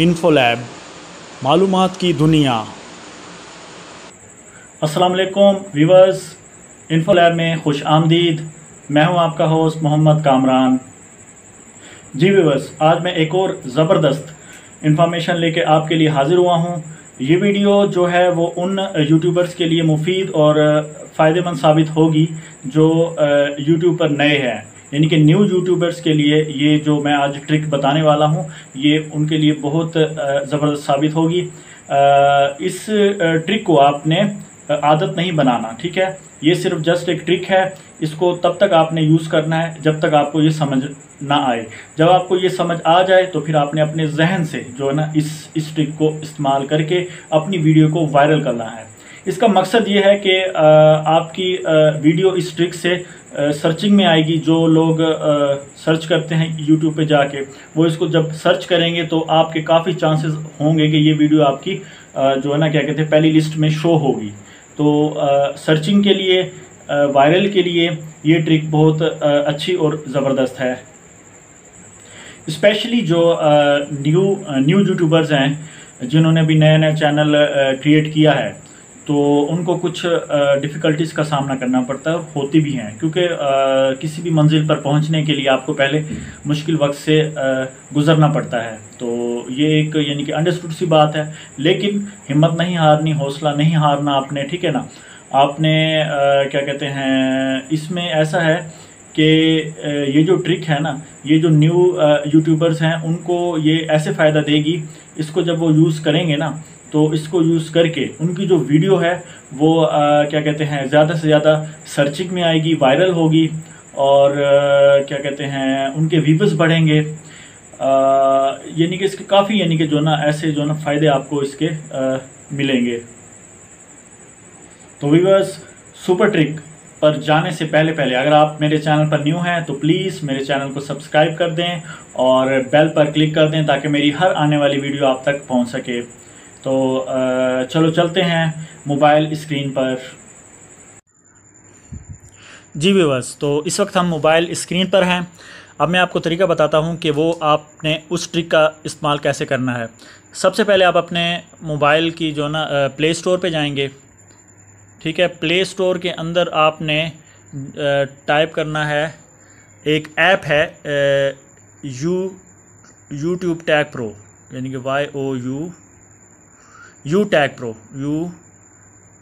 इन्फोलैब मालूम की दुनिया। अस्सलाम वालेकुम व्यूवर्स इन्फोलैब में खुश आमदीद। मैं हूँ आपका होस्ट मोहम्मद कामरान। जी व्यूवर्स आज मैं एक और ज़बरदस्त इन्फॉर्मेशन लेके आपके लिए हाज़िर हुआ हूँ। ये वीडियो जो है वो उन यूट्यूबर्स के लिए मुफीद और फ़ायदेमंद साबित होगी जो यूट्यूब पर नए हैं। यानी कि न्यू यूट्यूबर्स के लिए ये जो मैं आज ट्रिक बताने वाला हूँ, ये उनके लिए बहुत ज़बरदस्त साबित होगी। इस ट्रिक को आपने आदत नहीं बनाना, ठीक है? ये सिर्फ़ जस्ट एक ट्रिक है। इसको तब तक आपने यूज़ करना है जब तक आपको ये समझ ना आए। जब आपको ये समझ आ जाए तो फिर आपने अपने जहन से जो है ना, इस इस ट्रिक को इस्तेमाल करके अपनी वीडियो को वायरल करना है। इसका मकसद ये है कि आपकी वीडियो इस ट्रिक से सर्चिंग में आएगी, जो लोग सर्च करते हैं यूट्यूब पे जाके, वो इसको जब सर्च करेंगे तो आपके काफ़ी चांसेस होंगे कि ये वीडियो आपकी जो है ना, क्या कहते हैं, पहली लिस्ट में शो होगी। तो सर्चिंग के लिए वायरल के लिए ये ट्रिक बहुत अच्छी और ज़बरदस्त है। स्पेशली जो न्यू न्यू यूट्यूबर्स हैं, जिन्होंने भी नया नया चैनल क्रिएट किया है तो उनको कुछ डिफ़िकल्टीज़ का सामना करना पड़ता है होती भी हैं। क्योंकि किसी भी मंजिल पर पहुँचने के लिए आपको पहले मुश्किल वक्त से गुज़रना पड़ता है। तो ये एक यानी कि अंडरस्टूड सी बात है। लेकिन हिम्मत नहीं हारनी, हौसला नहीं हारना आपने, ठीक है ना? आपने क्या कहते हैं, इसमें ऐसा है कि ये जो ट्रिक है ना, ये जो न्यू यूट्यूबर्स हैं, उनको ये ऐसे फ़ायदा देगी, इसको जब वो यूज़ करेंगे ना तो इसको यूज़ करके उनकी जो वीडियो है वो आ, क्या कहते हैं ज़्यादा से ज़्यादा सर्चिंग में आएगी वायरल होगी और आ, क्या कहते हैं उनके व्यूवर्स बढ़ेंगे। यानी कि इसके काफ़ी यानी कि जो ना ऐसे जो ना फ़ायदे आपको इसके आ, मिलेंगे। तो व्यूवर्स सुपर ट्रिक पर जाने से पहले पहले अगर आप मेरे चैनल पर न्यू हैं तो प्लीज़ मेरे चैनल को सब्सक्राइब कर दें और बेल पर क्लिक कर दें ताकि मेरी हर आने वाली वीडियो आप तक पहुँच सके। तो चलो चलते हैं मोबाइल स्क्रीन पर। जी व्यूवर्स तो इस वक्त हम मोबाइल स्क्रीन पर हैं। अब मैं आपको तरीका बताता हूँ कि वो आपने उस ट्रिक का इस्तेमाल कैसे करना है। सबसे पहले आप अपने मोबाइल की जो ना प्ले स्टोर पे जाएँगे। ठीक है, प्ले स्टोर के अंदर आपने टाइप करना है। एक ऐप है यू, यूट्यूब टैग प्रो, यानी कि Y O U U tag pro U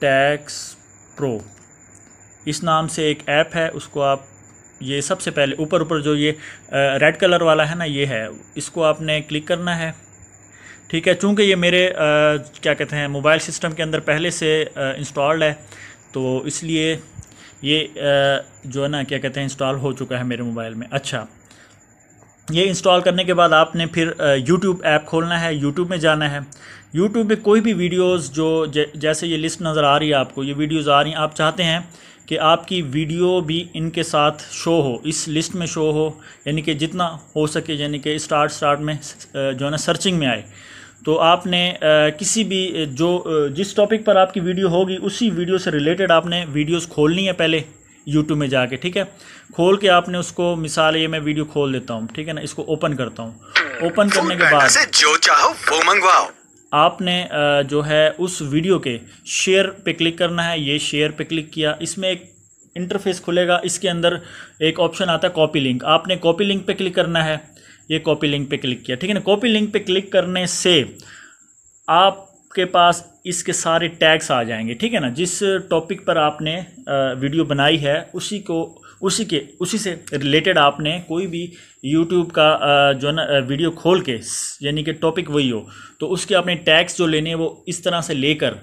tax pro इस नाम से एक ऐप है उसको आप ये सबसे पहले ऊपर ऊपर जो ये रेड कलर वाला है ना ये है। इसको आपने क्लिक करना है। ठीक है चूँकि ये मेरे आ, क्या कहते हैं मोबाइल सिस्टम के अंदर पहले से इंस्टॉल्ड है तो इसलिए ये आ, जो है ना क्या कहते हैं इंस्टॉल हो चुका है मेरे मोबाइल में। अच्छा ये इंस्टॉल करने के बाद आपने फिर यूट्यूब ऐप खोलना है यूट्यूब में जाना है। यूट्यूब पे कोई भी वीडियोस जो जैसे ये लिस्ट नज़र आ रही है आपको, ये वीडियोस आ रही हैं, आप चाहते हैं कि आपकी वीडियो भी इनके साथ शो हो, इस लिस्ट में शो हो, यानी कि जितना हो सके, यानी कि स्टार्ट स्टार्ट में जो है ना सर्चिंग में आए। तो आपने किसी भी, जो जिस टॉपिक पर आपकी वीडियो होगी, उसी वीडियो से रिलेटेड आपने वीडियोस खोलनी है पहले। यूट्यूब में जाके ठीक है? खोल के आपने उसको मिसाल ये मैं वीडियो खोल देता हूँ ठीक है ना? इसको ओपन करता हूँ। ओपन करने के बाद जो चाहो वो मंगवाओ। आपने जो है उस वीडियो के शेयर पे क्लिक करना है ये शेयर पे क्लिक किया। इसमें एक इंटरफेस खुलेगा इसके अंदर एक ऑप्शन आता है कॉपी लिंक आपने कॉपी लिंक पे क्लिक करना है ये कॉपी लिंक पे क्लिक किया ठीक है ना? कॉपी लिंक पे क्लिक करने से आपके पास इसके सारे टैग्स आ जाएँगे, ठीक है ना? जिस टॉपिक पर आपने वीडियो बनाई है, उसी को, उसी के, उसी से रिलेटेड आपने कोई भी यूट्यूब का जो है ना वीडियो खोल के, यानी कि टॉपिक वही हो तो उसके आपने टैग्स जो लेने हैं, वो इस तरह से लेकर,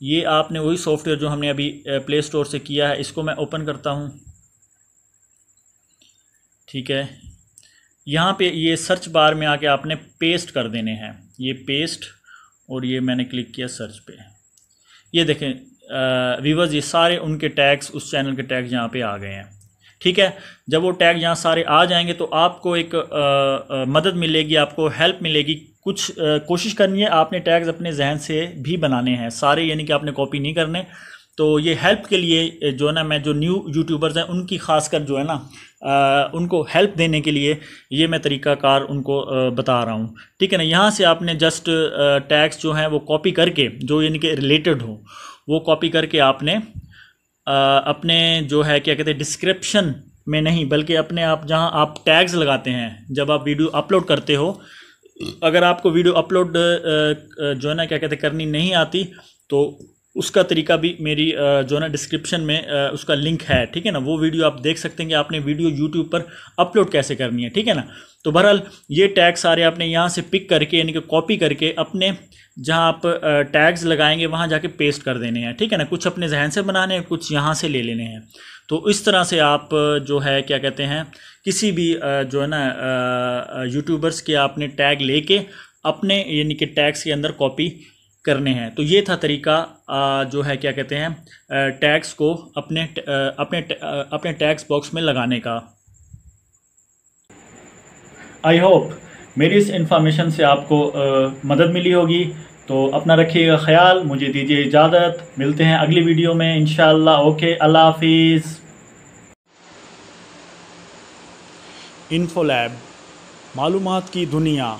ये आपने वही सॉफ्टवेयर जो हमने अभी प्ले स्टोर से किया है, इसको मैं ओपन करता हूँ। ठीक है? यहाँ पे ये सर्च बार में आके आपने पेस्ट कर देने हैं, ये पेस्ट और ये मैंने क्लिक किया सर्च पे। ये देखें व्यूवर्स ये सारे उनके टैग्स उस चैनल के टैग्स यहाँ पे आ गए हैं। ठीक है? जब वो टैग यहाँ सारे आ जाएँगे तो आपको एक आ, आ, मदद मिलेगी आपको हेल्प मिलेगी। कुछ आ, कोशिश करनी है आपने टैग्स अपने जहन से भी बनाने हैं। सारे यानी कि आपने कॉपी नहीं करने। तो ये हेल्प के लिए जो है ना मैं जो न्यू यूट्यूबर्स हैं उनकी खासकर जो है ना आ, उनको हेल्प देने के लिए ये मैं तरीक़ाकार उनको आ, बता रहा हूँ। ठीक है ना यहाँ से आपने जस्ट टैक्स जो हैं वो कॉपी करके जो यानी कि रिलेटेड हो वो कॉपी करके आपने आ, अपने जो है क्या कहते हैं डिस्क्रिप्शन में नहीं बल्कि अपने आप जहाँ आप टैग्स लगाते हैं जब आप वीडियो अपलोड करते हो अगर आपको वीडियो अपलोड जो है ना क्या कहते करनी नहीं आती तो उसका तरीका भी मेरी जो है ना डिस्क्रिप्शन में उसका लिंक है, ठीक है ना? वो वीडियो आप देख सकते हैं कि आपने वीडियो यूट्यूब पर अपलोड कैसे करनी है, ठीक है ना? तो बहरहाल, ये टैग सारे आपने यहाँ से पिक करके, यानी कि कॉपी करके अपने जहाँ आप टैग्स लगाएँगे, वहाँ जाके पेस्ट कर देने हैं, ठीक है ना? कुछ अपने जहन से बनाने हैं, कुछ यहाँ से ले लेने हैं। तो इस तरह से आप, जो है, क्या कहते हैं, किसी भी जो है ना यूट्यूबर्स के आपने टैग लेके अपने, यानी कि टैग्स के अंदर कॉपी करने हैं। तो ये था तरीका जो है, क्या कहते हैं टैक्स को अपने अपने अपने टैक्स बॉक्स में लगाने का। आई होप मेरी इस इंफॉर्मेशन से आपको मदद मिली होगी। तो अपना रखिएगा ख्याल, मुझे दीजिए इजाज़त। मिलते हैं अगली वीडियो में इन ओके, अल्लाह हाफिज़। इन्फोलैब मालूमात की दुनिया।